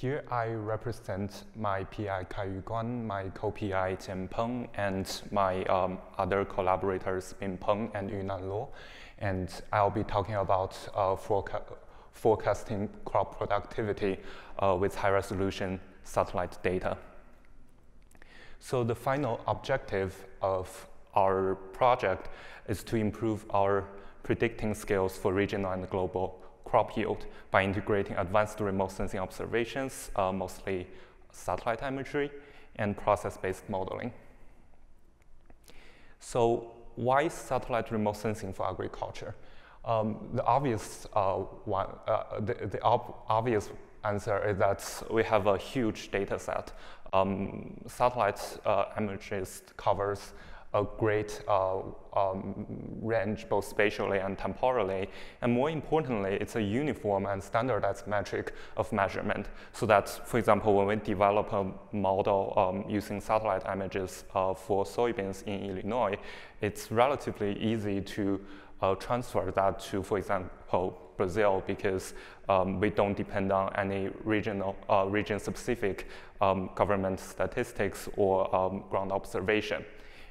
here I represent my PI Kai Guan, my co-PI Jian Peng, and my um, other collaborators Bin Peng and Yunan Luo. And I'll be talking about uh, foreca forecasting crop productivity uh, with high-resolution satellite data. So the final objective of our project is to improve our predicting skills for regional and global crop yield by integrating advanced remote sensing observations, uh, mostly satellite imagery, and process-based modeling. So why satellite remote sensing for agriculture? Um, the obvious uh, one, uh, the, the ob obvious answer is that we have a huge data set. Um, satellite uh, images covers a great uh, um, range both spatially and temporally. And more importantly, it's a uniform and standardized metric of measurement so that, for example, when we develop a model um, using satellite images uh, for soybeans in Illinois, it's relatively easy to uh, transfer that to, for example, Brazil because um, we don't depend on any regional, uh, region-specific um, government statistics or um, ground observation.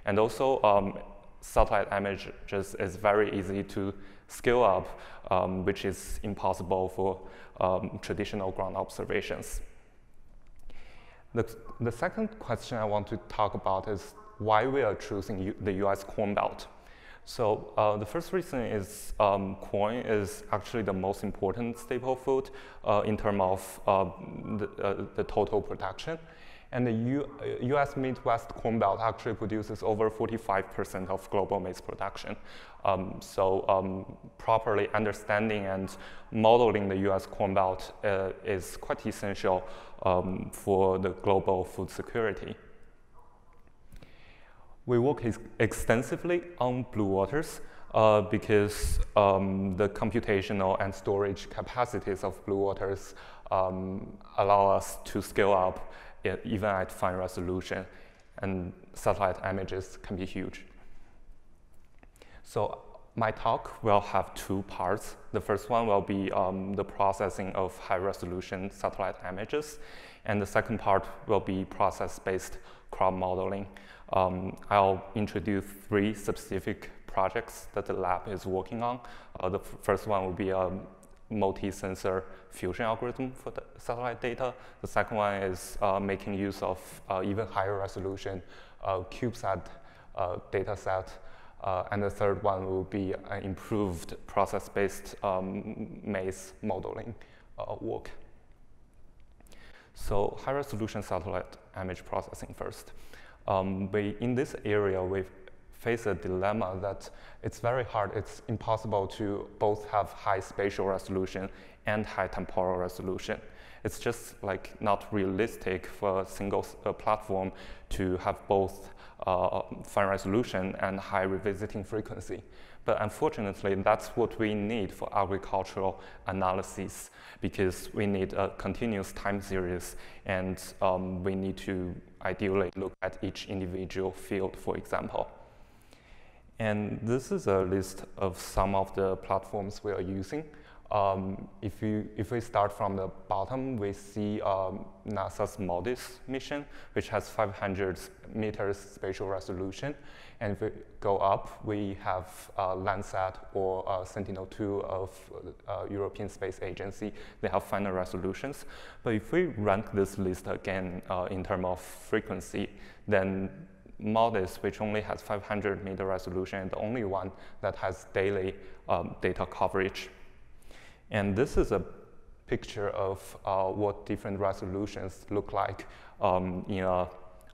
And also, um, satellite images is very easy to scale up, um, which is impossible for um, traditional ground observations. The, the second question I want to talk about is why we are choosing U the US Corn Belt. So uh, the first reason is um, corn is actually the most important staple food uh, in terms of uh, the, uh, the, total production. And the U US uh, Midwest Corn Belt actually produces over 45% of global maize production. Um, so um, properly understanding and modeling the US Corn Belt uh, is quite essential um, for the global food security. We work ex extensively on blue waters uh, because um, the computational and storage capacities of blue waters um, allow us to scale up even at fine resolution, and satellite images can be huge. So my talk will have two parts. The first one will be um, the processing of high-resolution satellite images, and the second part will be process-based crop modeling. Um, I'll introduce three specific projects that the lab is working on. Uh, the first one will be a multi-sensor fusion algorithm for the satellite data. The second one is uh, making use of uh, even higher resolution uh, CubeSat uh, data set. Uh, and the third one will be an improved process-based um, maize modeling uh, work. So high-resolution satellite image processing first. Um, we, in this area, we face a dilemma that it's very hard, it's impossible to both have high spatial resolution and high temporal resolution. It's just like not realistic for a single uh, platform to have both uh, fine resolution and high revisiting frequency. But unfortunately, that's what we need for agricultural analysis because we need a continuous time series and um, we need to ideally look at each individual field, for example. And this is a list of some of the platforms we are using. Um, if, you, if we start from the bottom, we see um, NASA's MODIS mission, which has 500 meters spatial resolution. And if we go up, we have uh, Landsat or uh, Sentinel-2 of uh, European Space Agency. They have finer resolutions. But if we rank this list again uh, in terms of frequency, then MODIS, which only has 500 meter resolution, the only one that has daily um, data coverage. And this is a picture of uh, what different resolutions look like um, in a,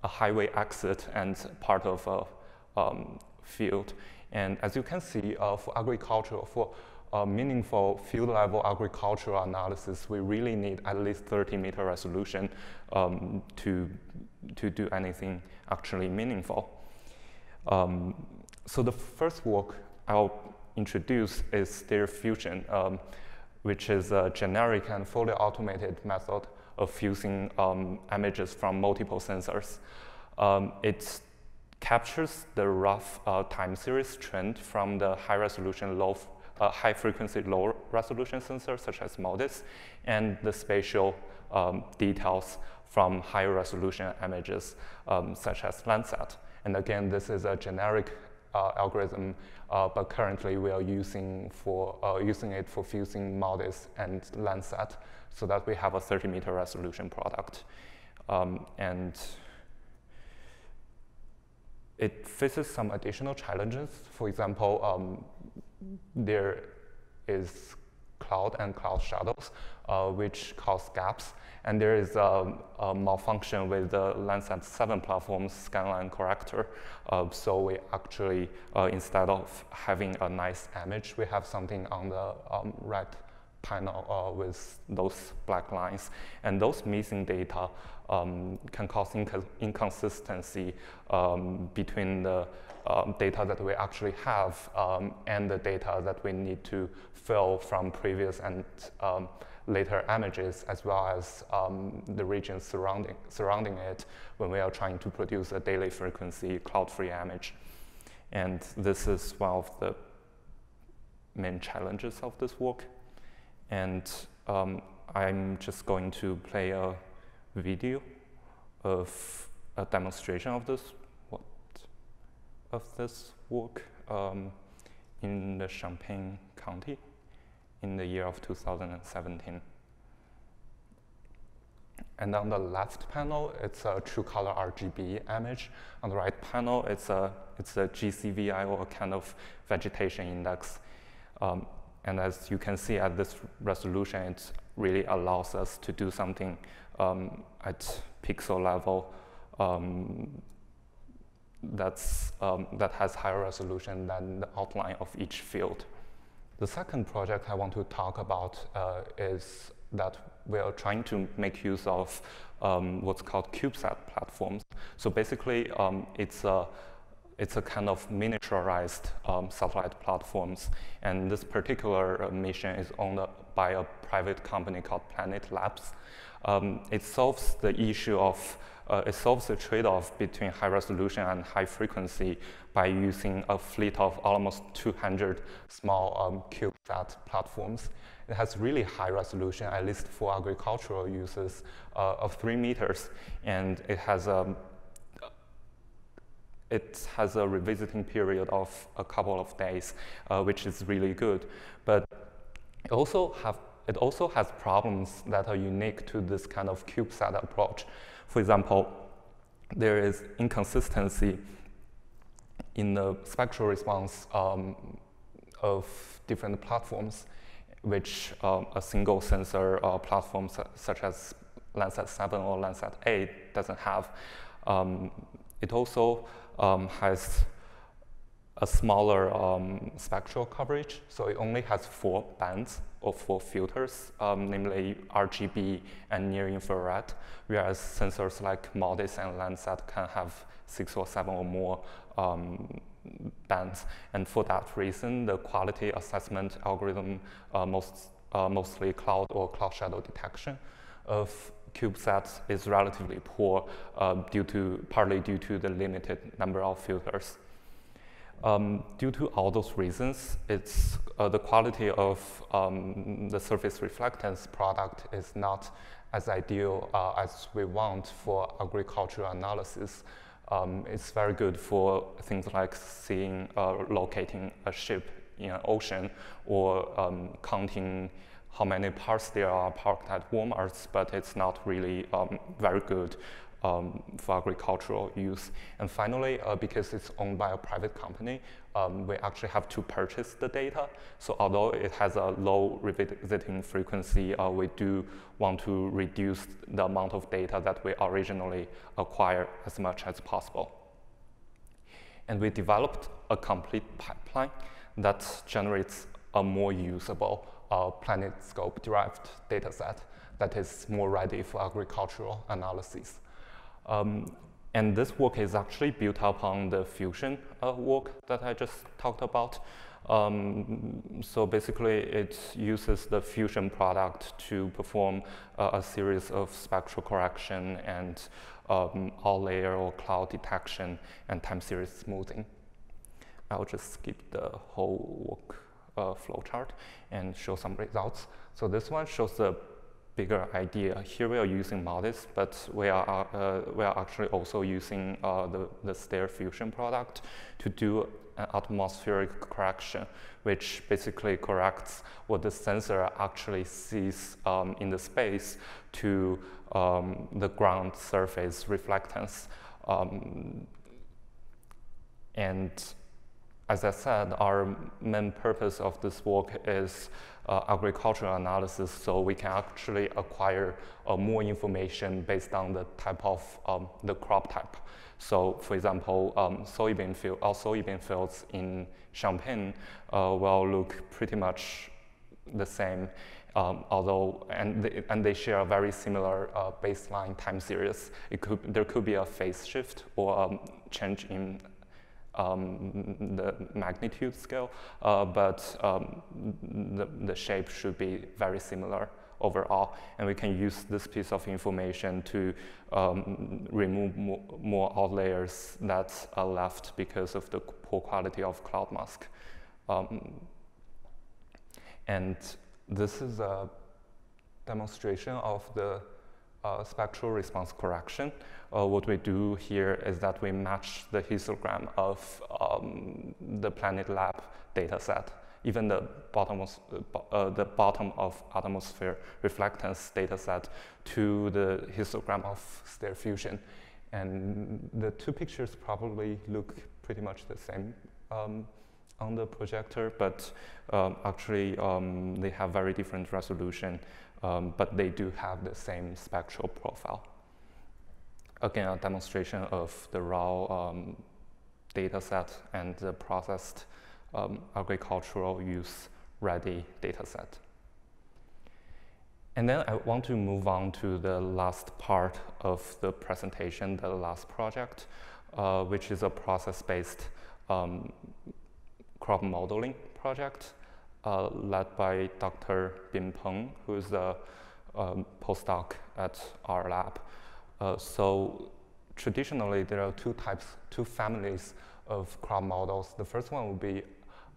a, highway exit and part of a um, field. And as you can see, uh, for agricultural, for uh, meaningful field level agricultural analysis, we really need at least 30 meter resolution um, to, to do anything actually meaningful. Um, so the first work I'll introduce is STAIR fusion, um, which is a generic and fully automated method of fusing um, images from multiple sensors. Um, it captures the rough uh, time series trend from the high resolution low a high frequency, low resolution sensor such as MODIS, and the spatial um, details from higher resolution images um, such as Landsat. And again, this is a generic uh, algorithm, uh, but currently we are using, for, uh, using it for fusing MODIS and Landsat so that we have a 30 meter resolution product. Um, and it faces some additional challenges. For example, um, there is cloud and cloud shadows, uh, which cause gaps. And there is a, a malfunction with the Landsat 7 platform's scanline corrector. Uh, so we actually, uh, instead of having a nice image, we have something on the um, right panel uh, with those black lines. And those missing data um, can cause inc inconsistency um, between the um, data that we actually have um, and the data that we need to fill from previous and um, later images as well as um, the regions surrounding, surrounding it when we are trying to produce a daily frequency cloud-free image. And this is one of the main challenges of this work. And um, I'm just going to play a video of a demonstration of this what of this work um, in the Champaign County in the year of 2017. And on the left panel, it's a true color RGB image. On the right panel, it's a, it's a GCVI or a kind of vegetation index. Um, and as you can see at this resolution, it really allows us to do something um, at pixel level um, that's, um, that has higher resolution than the outline of each field. The second project I want to talk about uh, is that we are trying to make use of um, what's called CubeSat platforms. So basically, um, it's a it's a kind of miniaturized um, satellite platforms. And this particular uh, mission is owned by a private company called Planet Labs. Um, it solves the issue of, uh, it solves the trade-off between high resolution and high frequency by using a fleet of almost 200 small um, CubeSat platforms. It has really high resolution, at least for agricultural uses, uh, of three meters. And it has a um, it has a revisiting period of a couple of days, uh, which is really good. But it also, have, it also has problems that are unique to this kind of CubeSat approach. For example, there is inconsistency in the spectral response um, of different platforms, which um, a single sensor uh, platform su such as Landsat 7 or Landsat 8 doesn't have. Um, it also um, has a smaller um, spectral coverage, so it only has four bands or four filters, um, namely RGB and near infrared, whereas sensors like MODIS and Landsat can have six or seven or more um, bands. And for that reason, the quality assessment algorithm, uh, most, uh, mostly cloud or cloud shadow detection of CubeSat is relatively poor uh, due to, partly due to the limited number of filters. Um, due to all those reasons, it's, uh, the quality of um, the surface reflectance product is not as ideal uh, as we want for agricultural analysis. Um, it's very good for things like seeing, uh, locating a ship in an ocean or um, counting how many parts there are parked at Walmarts, but it's not really um, very good um, for agricultural use. And finally, uh, because it's owned by a private company, um, we actually have to purchase the data. So although it has a low revisiting frequency, uh, we do want to reduce the amount of data that we originally acquire as much as possible. And we developed a complete pipeline that generates a more usable uh, PlanetScope derived dataset that is more ready for agricultural analysis. Um, and this work is actually built upon the fusion uh, work that I just talked about. Um, so basically, it uses the fusion product to perform uh, a series of spectral correction and um, outlier or cloud detection and time series smoothing. I'll just skip the whole work uh, flowchart and show some results. So this one shows the bigger idea. Here we are using MODIS, but we are, uh, we are actually also using uh, the, the STAIR Fusion product to do an atmospheric correction, which basically corrects what the sensor actually sees um, in the space to um, the ground surface reflectance. Um, and as I said, our main purpose of this work is uh, agricultural analysis, so we can actually acquire uh, more information based on the type of um, the crop type. So, for example, um, soybean field, our soybean fields in Champaign uh, will look pretty much the same, um, although and they, and they share a very similar uh, baseline time series. It could there could be a phase shift or um, change in um, the magnitude scale, uh, but um, the, the shape should be very similar overall. And we can use this piece of information to um, remove more, more, outliers that are left because of the poor quality of cloud mask. Um, and this is a demonstration of the uh, spectral response correction. Uh, what we do here is that we match the histogram of um, the Planet Lab data set. even the bottom of, uh, the bottom of atmosphere reflectance data set to the histogram of STAIR Fusion. And the two pictures probably look pretty much the same um, on the projector, but um, actually um, they have very different resolution um, but they do have the same spectral profile. Again, a demonstration of the raw um, data set and the processed um, agricultural use ready data set. And then I want to move on to the last part of the presentation, the last project, uh, which is a process-based um, crop modeling project uh, led by Dr. Bin Peng, who is a um, postdoc at our lab. Uh, so traditionally, there are two types, two families of crop models. The first one would be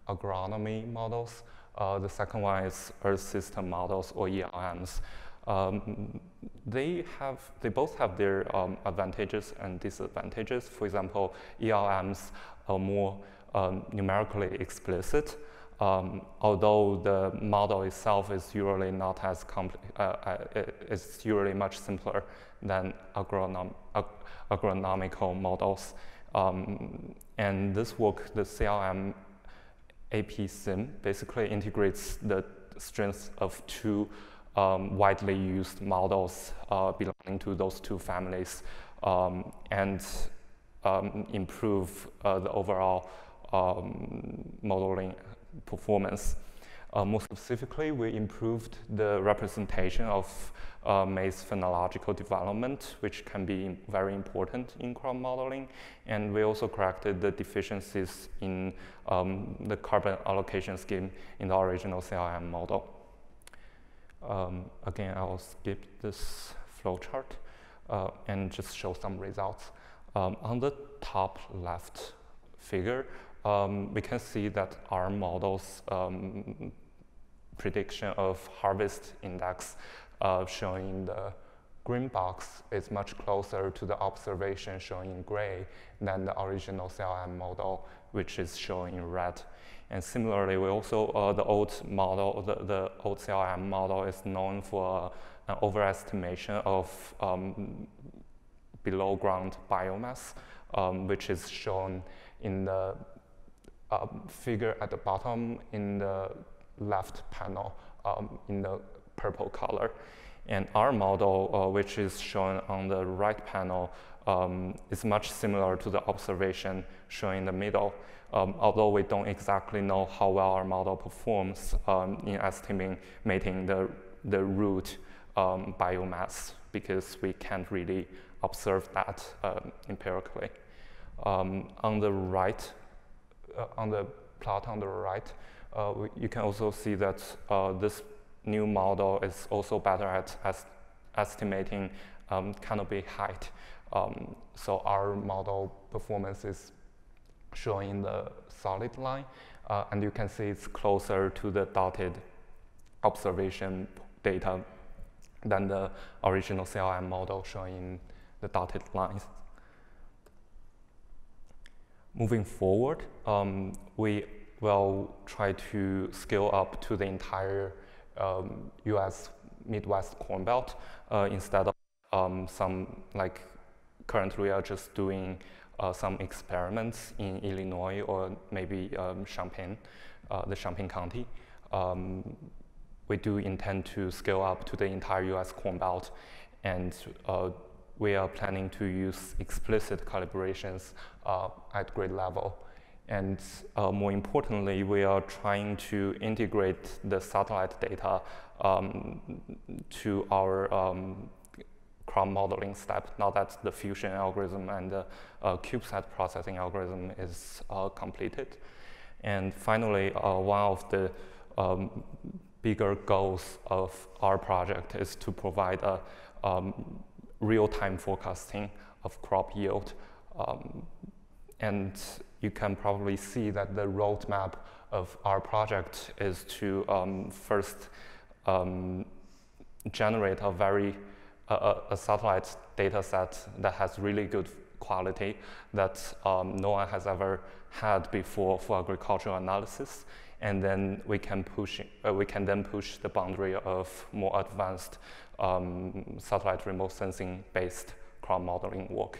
agronomy models. Uh, the second one is Earth system models or ERMs. Um, they have, they both have their um, advantages and disadvantages. For example, ERMs are more um, numerically explicit, um, although the model itself is usually not as uh, uh, it's usually much simpler than agronom ag agronomical models. Um, and this work, the CLM AP sim, basically integrates the strengths of two um, widely used models uh, belonging to those two families um, and um, improve uh, the overall um, modeling performance. Uh, more specifically, we improved the representation of uh, maize phenological development, which can be very important in crop modeling. And we also corrected the deficiencies in um, the carbon allocation scheme in the original CLM model. Um, again, I will skip this flowchart uh, and just show some results. Um, on the top left figure, um, we can see that our model's um, prediction of harvest index uh, showing the green box is much closer to the observation showing in gray than the original CLM model, which is showing in red. And similarly, we also, uh, the old model, the, the old CLM model is known for an overestimation of um, below ground biomass, um, which is shown in the um, figure at the bottom in the left panel um, in the purple color. And our model, uh, which is shown on the right panel, um, is much similar to the observation shown in the middle, um, although we don't exactly know how well our model performs um, in estimating the, the root um, biomass because we can't really observe that uh, empirically. Um, on the right on the plot on the right, uh, we, you can also see that uh, this new model is also better at, at estimating um, canopy height. Um, so our model performance is showing the solid line, Uh, and you can see it's closer to the dotted observation data than the original CLM model showing the dotted lines. Moving forward, um, we will try to scale up to the entire um, US Midwest Corn Belt uh, instead of um, some like currently we are just doing uh, some experiments in Illinois or maybe um, Champaign, uh, the Champaign County. Um, we do intend to scale up to the entire US Corn Belt and uh, we are planning to use explicit calibrations uh, at grade level. And uh, more importantly, we are trying to integrate the satellite data um, to our um, crop modeling step now that the fusion algorithm and the uh, CubeSat processing algorithm is uh, completed. And finally, uh, one of the um, bigger goals of our project is to provide a um, real-time forecasting of crop yield. Um, and you can probably see that the roadmap of our project is to um, first um, generate a very a, a, satellite data set that has really good quality that um, no one has ever had before for agricultural analysis and then we can push uh, we can then push the boundary of more advanced um, satellite remote sensing based crop modeling work.